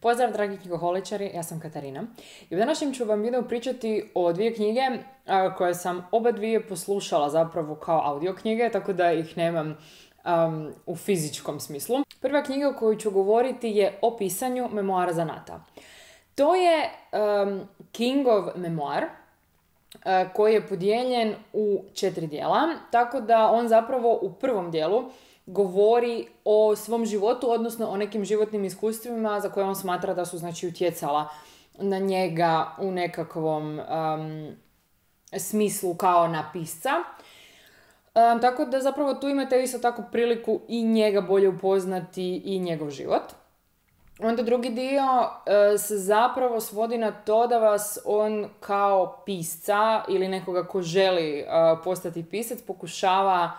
Pozdrav dragi knjigoholičari, ja sam Katarina i u današnjem ću vam video pričati o dvije knjige koje sam oba dvije poslušala zapravo kao audio knjige, tako da ih nemam u fizičkom smislu. Prva knjiga o kojoj ću govoriti je o pisanju memoara zanata. To je Kingov memoar, koji je podijeljen u četiri dijela, tako da on zapravo u prvom dijelu govori o svom životu, odnosno o nekim životnim iskustvima za koje on smatra da su znači utjecala na njega u nekakvom smislu kao na pisca. tako da zapravo tu imate isto tako priliku i njega bolje upoznati i njegov život. Onda drugi dio e, se zapravo svodi na to da vas on kao pisca ili nekoga ko želi e, postati pisac pokušava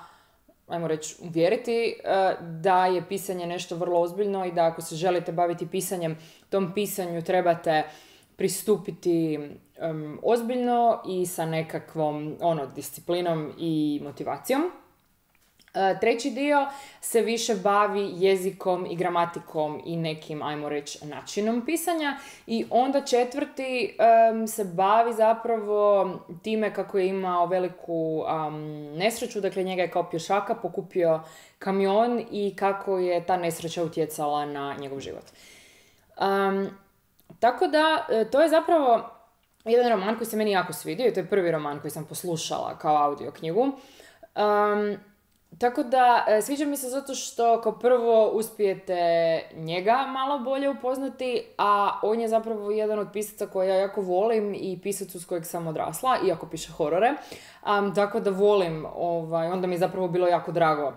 ajmo reći, uvjeriti e, da je pisanje nešto vrlo ozbiljno i da ako se želite baviti pisanjem, tom pisanju trebate pristupiti ozbiljno i sa nekakvom ono, disciplinom i motivacijom. E, treći dio se više bavi jezikom i gramatikom i nekim, ajmo reći, načinom pisanja. I onda četvrti se bavi zapravo time kako je imao veliku nesreću. Dakle, njega je kao pješaka pokupio kamion i kako je ta nesreća utjecala na njegov život. tako da, e, to je zapravo jedan roman koji se meni jako svidio to je prvi roman koji sam poslušala kao audio knjigu. Um, tako da, e, sviđa mi se zato što kao prvo uspijete njega malo bolje upoznati, a on je zapravo jedan od pisaca koje ja jako volim i pisac uz kojeg sam odrasla, iako piše horore. tako da volim, ovaj, onda mi je zapravo bilo jako drago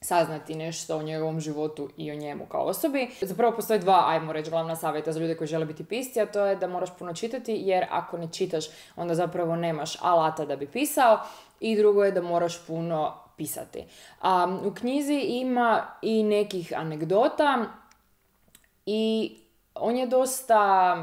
saznati nešto o njegovom životu i o njemu kao osobi. Zapravo postoje dva, ajmo reći, glavna savjeta za ljude koji žele biti pisci, a to je da moraš puno čitati, jer ako ne čitaš, onda zapravo nemaš alata da bi pisao. I drugo je da moraš puno pisati. A, u knjizi ima i nekih anegdota i on je dosta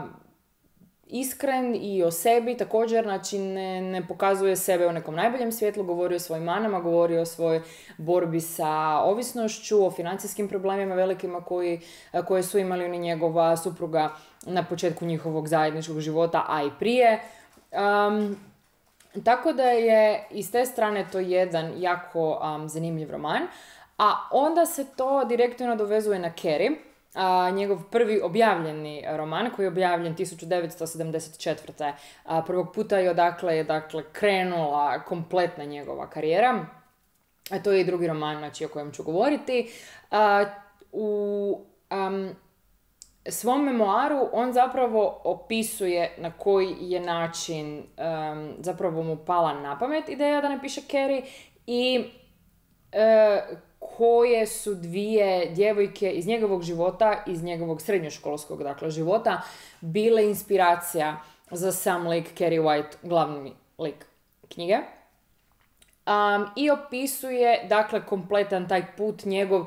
iskren i o sebi također, znači ne, ne pokazuje sebe u nekom najboljem svjetlu, govori o svojim manama, govori o svojoj borbi sa ovisnošću, o financijskim problemima velikima koji, koje su imali oni njegova supruga na početku njihovog zajedničkog života, a i prije. Um, tako da je iz te strane to jedan jako zanimljiv roman. A onda se to direktno nadovezuje na Kerry, a, njegov prvi objavljeni roman koji je objavljen 1974. A, prvog puta je odakle je dakle, krenula kompletna njegova karijera. A to je i drugi roman znači, o kojem ću govoriti. A, u svom memoaru on zapravo opisuje na koji je način um, zapravo mu pala na pamet ideja da ne piše Carrie i uh, koje su dvije djevojke iz njegovog života, iz njegovog srednjoškolskog dakle, života, bile inspiracija za sam lik Carrie White, glavni lik knjige. Um, I opisuje, dakle, kompletan taj put njegov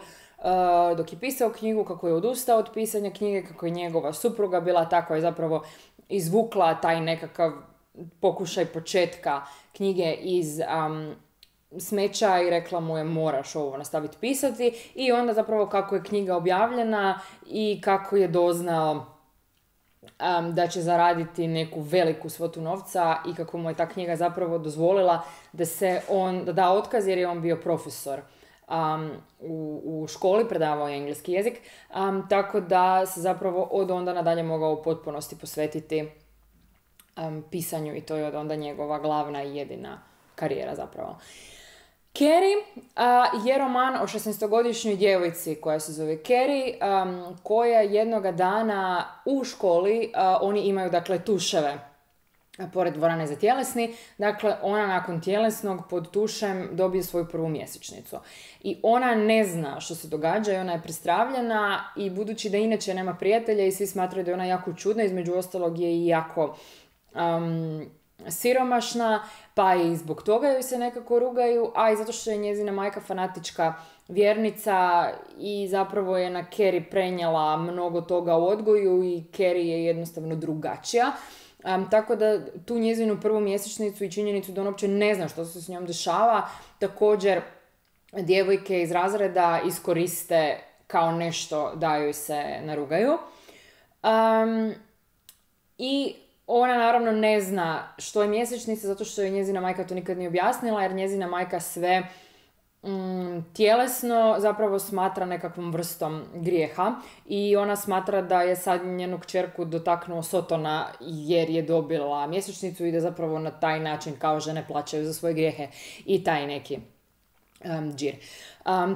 dok je pisao knjigu, kako je odustao od pisanja knjige, kako je njegova supruga bila tako je zapravo izvukla taj nekakav pokušaj početka knjige iz um, smeća i rekla mu je moraš ovo nastaviti pisati. I onda zapravo kako je knjiga objavljena i kako je doznao um, da će zaraditi neku veliku svotu novca i kako mu je ta knjiga zapravo dozvolila da se on, da da otkaz jer je on bio profesor um, u, u školi, predavao je engleski jezik, um, tako da se zapravo od onda nadalje mogao u potpunosti posvetiti um, pisanju i to je od onda njegova glavna i jedina karijera zapravo. Kerry uh, je roman o 16-godišnjoj djevojci koja se zove Kerry, um, koja jednoga dana u školi, uh, oni imaju dakle tuševe pored dvorane za tjelesni, dakle ona nakon tjelesnog pod tušem dobije svoju prvu mjesečnicu. I ona ne zna što se događa i ona je prestravljena i budući da inače nema prijatelja i svi smatraju da je ona jako čudna, između ostalog je i jako um, siromašna, pa i zbog toga joj se nekako rugaju, a i zato što je njezina majka fanatička vjernica i zapravo je na Kerry prenijela mnogo toga u odgoju i Kerry je jednostavno drugačija. Um, tako da tu njezinu prvu mjesečnicu i činjenicu da on uopće ne zna što se s njom dešava, također djevojke iz razreda iskoriste kao nešto da joj se narugaju. Um, I ona naravno ne zna što je mjesečnica zato što je njezina majka to nikad nije objasnila jer njezina majka sve tjelesno zapravo smatra nekakvom vrstom grijeha i ona smatra da je sad njenu kćerku dotaknuo Sotona jer je dobila mjesečnicu i da zapravo na taj način kao žene plaćaju za svoje grijehe i taj neki um, džir.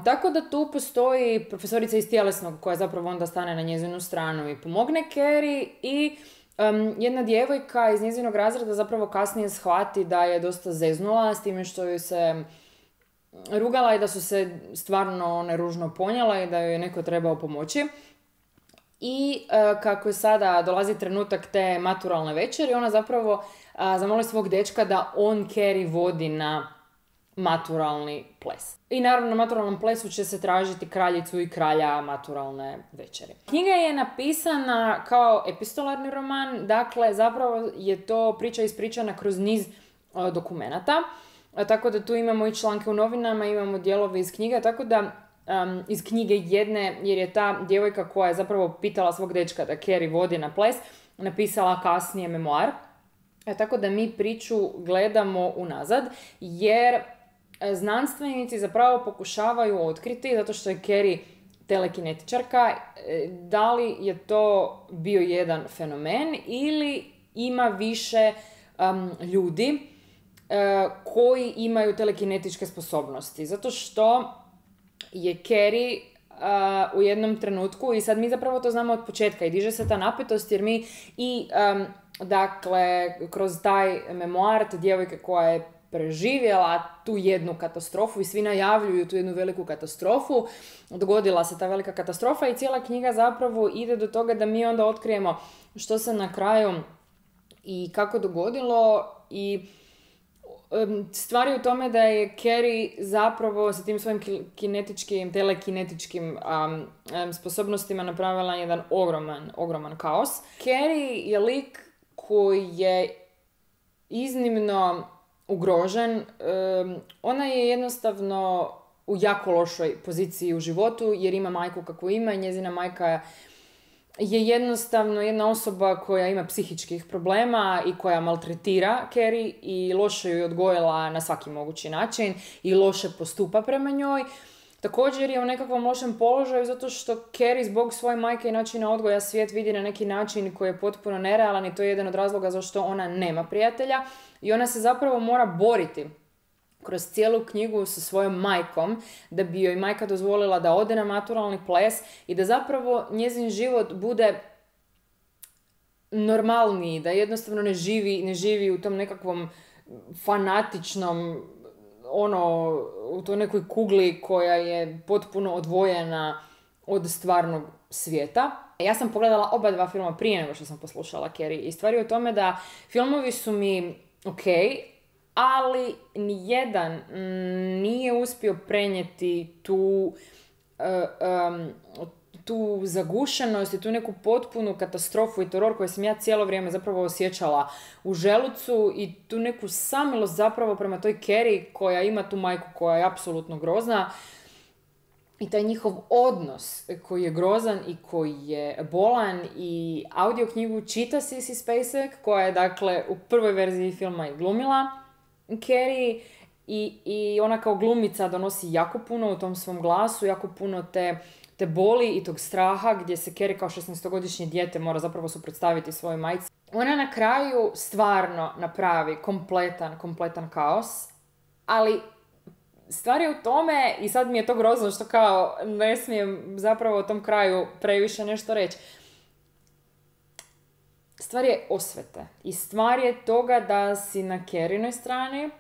tako da tu postoji profesorica iz tjelesnog koja zapravo onda stane na njezinu stranu i pomogne Kerry i Um, jedna djevojka iz njezinog razreda zapravo kasnije shvati da je dosta zeznula s time što joj se rugala i da su se stvarno one ružno ponjela i da joj je neko trebao pomoći. I uh, kako je sada dolazi trenutak te maturalne večeri, ona zapravo uh, zamoli svog dečka da on Kerry vodi na maturalni ples. I naravno na maturalnom plesu će se tražiti kraljicu i kralja maturalne večeri. Knjiga je napisana kao epistolarni roman, dakle zapravo je to priča ispričana kroz niz dokumenata. Tako da tu imamo i članke u novinama, imamo dijelove iz knjiga, tako da iz knjige jedne, jer je ta djevojka koja je zapravo pitala svog dečka da Kerry vodi na ples, napisala kasnije memoar. E, tako da mi priču gledamo unazad, jer E, znanstvenici zapravo pokušavaju otkriti, zato što je Kerry telekinetičarka, e, da li je to bio jedan fenomen ili ima više ljudi uh, koji imaju telekinetičke sposobnosti. Zato što je Kerry u jednom trenutku i sad mi zapravo to znamo od početka i diže se ta napetost jer mi i dakle kroz taj memoar te djevojke koja je preživjela tu jednu katastrofu i svi najavljuju tu jednu veliku katastrofu. Dogodila se ta velika katastrofa i cijela knjiga zapravo ide do toga da mi onda otkrijemo što se na kraju i kako dogodilo i stvari u tome da je Kerry zapravo sa tim svojim kinetičkim, telekinetičkim um, sposobnostima napravila jedan ogroman, ogroman kaos. Kerry je lik koji je iznimno ugrožen. ona je jednostavno u jako lošoj poziciji u životu jer ima majku kako ima i njezina majka je jednostavno jedna osoba koja ima psihičkih problema i koja maltretira Kerry i loše ju je odgojila na svaki mogući način i loše postupa prema njoj. Također je u nekakvom lošem položaju zato što Kerry zbog svoje majke i načina odgoja svijet vidi na neki način koji je potpuno nerealan i to je jedan od razloga zašto ona nema prijatelja i ona se zapravo mora boriti kroz cijelu knjigu sa svojom majkom da bi joj majka dozvolila da ode na maturalni ples i da zapravo njezin život bude normalniji, da jednostavno ne živi, ne živi u tom nekakvom fanatičnom ono, u toj nekoj kugli koja je potpuno odvojena od stvarnog svijeta. Ja sam pogledala oba dva filma prije nego što sam poslušala Kerry i stvari o tome da filmovi su mi ok, ali nijedan nije uspio prenijeti tu uh, tu zagušenost i tu neku potpunu katastrofu i teror koju sam ja cijelo vrijeme zapravo osjećala u želucu i tu neku samilost zapravo prema toj Kerry koja ima tu majku koja je apsolutno grozna i taj njihov odnos koji je grozan i koji je bolan i audio knjigu čita Sissy Spacek koja je dakle u prvoj verziji filma i glumila Kerry i, i ona kao glumica donosi jako puno u tom svom glasu, jako puno te te boli i tog straha gdje se Kerry kao 16-godišnje dijete mora zapravo suprotstaviti svojoj majci. Ona na kraju stvarno napravi kompletan, kompletan kaos, ali stvar je u tome, i sad mi je to grozno što kao ne smijem zapravo o tom kraju previše nešto reći, stvar je osvete. I stvar je toga da si na Kerinoj strani,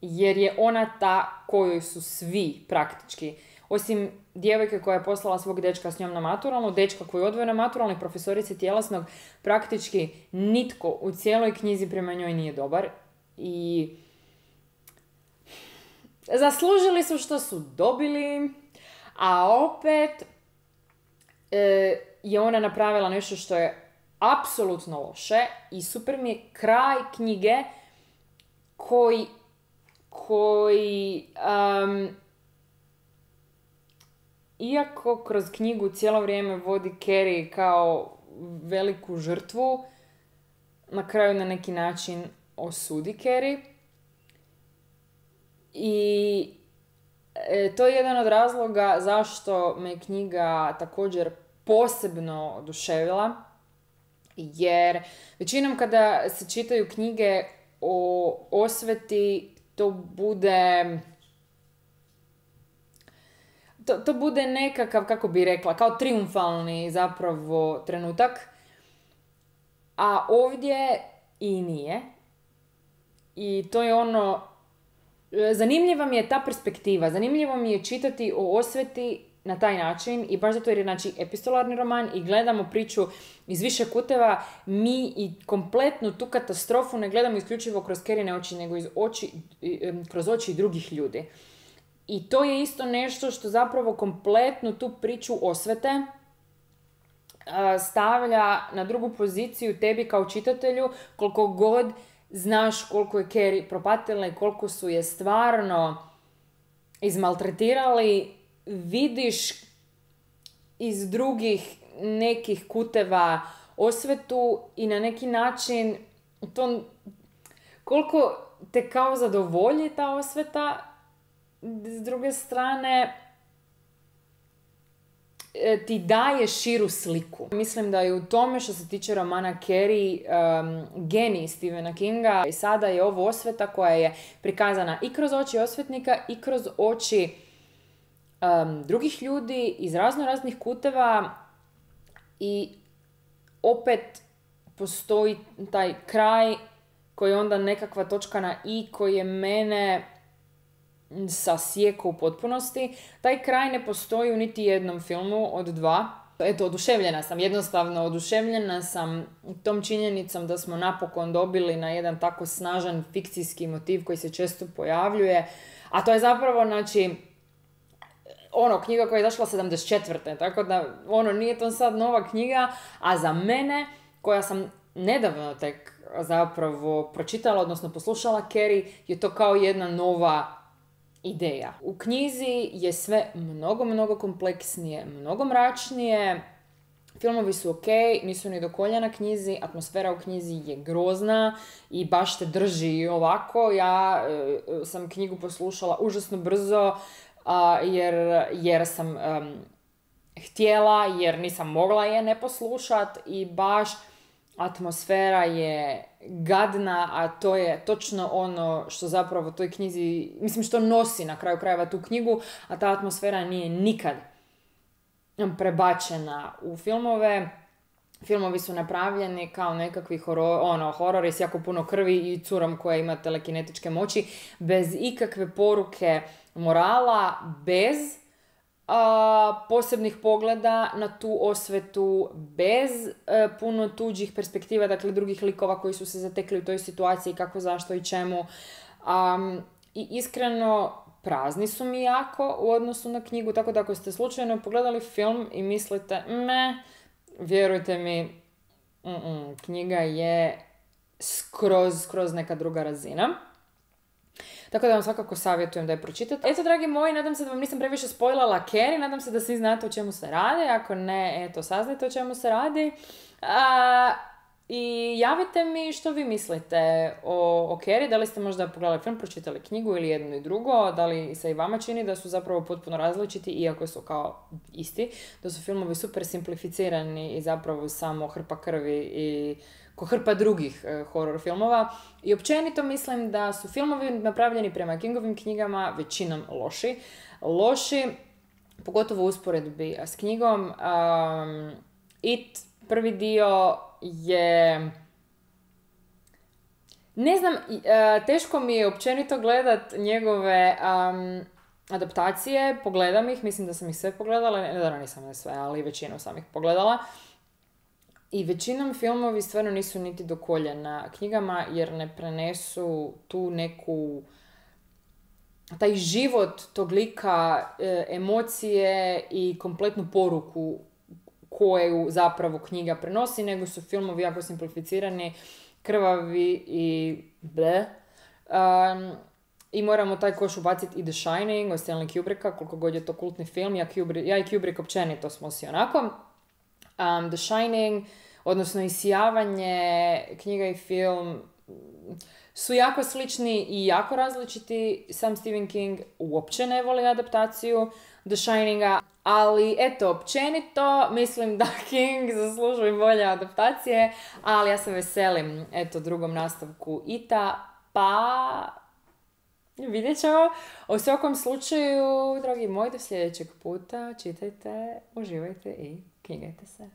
jer je ona ta kojoj su svi praktički osim djevojke koja je poslala svog dečka s njom na maturalnu, dečka koji odvoje na maturalni, profesorice tjelesnog, praktički nitko u cijeloj knjizi prema njoj nije dobar. I zaslužili su što su dobili, a opet e, je ona napravila nešto što je apsolutno loše i super mi je kraj knjige koji koji iako kroz knjigu cijelo vrijeme vodi Carrie kao veliku žrtvu, na kraju na neki način osudi Carrie. I e, to je jedan od razloga zašto me knjiga također posebno oduševila. Jer većinom kada se čitaju knjige o osveti, to bude to, to bude nekakav, kako bi rekla, kao triumfalni zapravo trenutak. A ovdje i nije. I to je ono, zanimljiva mi je ta perspektiva, zanimljivo mi je čitati o osveti na taj način i baš zato jer je znači epistolarni roman i gledamo priču iz više kuteva, mi i kompletnu tu katastrofu ne gledamo isključivo kroz Kerine oči, nego iz oči, kroz oči drugih ljudi. I to je isto nešto što zapravo kompletnu tu priču osvete stavlja na drugu poziciju tebi kao čitatelju koliko god znaš koliko je Kerry propatila i koliko su je stvarno izmaltretirali, vidiš iz drugih nekih kuteva osvetu i na neki način to koliko te kao zadovolji ta osveta s druge strane e, ti daje širu sliku. Mislim da je u tome što se tiče romana Carrie um, genij Stephena Kinga i sada je ovo osveta koja je prikazana i kroz oči osvetnika i kroz oči drugih ljudi iz razno raznih kuteva i opet postoji taj kraj koji je onda nekakva točka na i koji je mene sasijeko u potpunosti. Taj kraj ne postoji u niti jednom filmu od dva. Eto, oduševljena sam, jednostavno oduševljena sam tom činjenicom da smo napokon dobili na jedan tako snažan fikcijski motiv koji se često pojavljuje. A to je zapravo, znači, ono, knjiga koja je izašla 74. Tako da, ono, nije to sad nova knjiga, a za mene, koja sam nedavno tek zapravo pročitala, odnosno poslušala Kerry, je to kao jedna nova ideja. U knjizi je sve mnogo, mnogo kompleksnije, mnogo mračnije, Filmovi su ok, nisu ni do koljena knjizi, atmosfera u knjizi je grozna i baš te drži ovako. Ja e, sam knjigu poslušala užasno brzo jer, jer sam htjela, jer nisam mogla je ne poslušat i baš atmosfera je gadna, a to je točno ono što zapravo toj knjizi, mislim što nosi na kraju krajeva tu knjigu, a ta atmosfera nije nikad prebačena u filmove. Filmovi su napravljeni kao nekakvi horor, ono, horori s jako puno krvi i curom koja ima telekinetičke moći, bez ikakve poruke morala, bez a, posebnih pogleda na tu osvetu bez e, puno tuđih perspektiva, dakle drugih likova koji su se zatekli u toj situaciji, kako, zašto i čemu. I iskreno, prazni su mi jako u odnosu na knjigu, tako da ako ste slučajno pogledali film i mislite, ne, vjerujte mi, knjiga je skroz, skroz neka druga razina. Tako da vam svakako savjetujem da je pročitate. Eto, dragi moji, nadam se da vam nisam previše spojlala Kerry, nadam se da svi znate o čemu se radi, ako ne, eto, saznajte o čemu se radi. I javite mi što vi mislite o, o Kerry, da li ste možda pogledali film, pročitali knjigu ili jedno i drugo, da li se i vama čini da su zapravo potpuno različiti, iako su kao isti, da su filmovi super simplificirani i zapravo samo hrpa krvi i ko hrpa drugih e, horror filmova. I općenito mislim da su filmovi napravljeni prema Kingovim knjigama većinom loši. Loši, pogotovo u usporedbi s knjigom. Um, It, prvi dio je... Ne znam, uh, teško mi je općenito gledat njegove um, adaptacije, pogledam ih, mislim da sam ih sve pogledala, ne da nisam sve, ali većinu sam ih pogledala. I većinom filmovi stvarno nisu niti do koljena knjigama jer ne prenesu tu neku taj život tog lika, e, emocije i kompletnu poruku koju zapravo knjiga prenosi, nego su filmovi jako simplificirani, krvavi i ble. i moramo taj koš ubaciti i The Shining od Stanley Kubricka, koliko god je to kultni film. Ja, Kubrick, ja i Kubrick općenito smo si onako. Um, The Shining, odnosno Isijavanje, knjiga i film su jako slični i jako različiti. Sam Stephen King uopće ne voli adaptaciju The Shininga, ali eto, općenito mislim da King zaslužuje bolje adaptacije, ali ja se veselim eto drugom nastavku Ita, pa vidjet ćemo. U svakom slučaju, dragi moji, do sljedećeg puta čitajte, uživajte i knjigajte se.